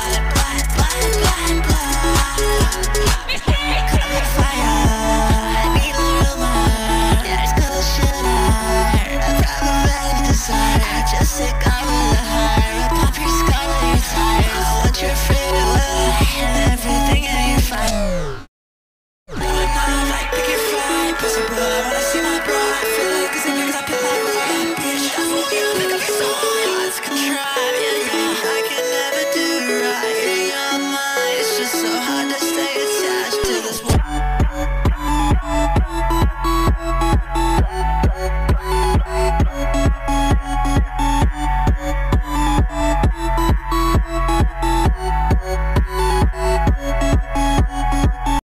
Fire hard to stay attached to this world.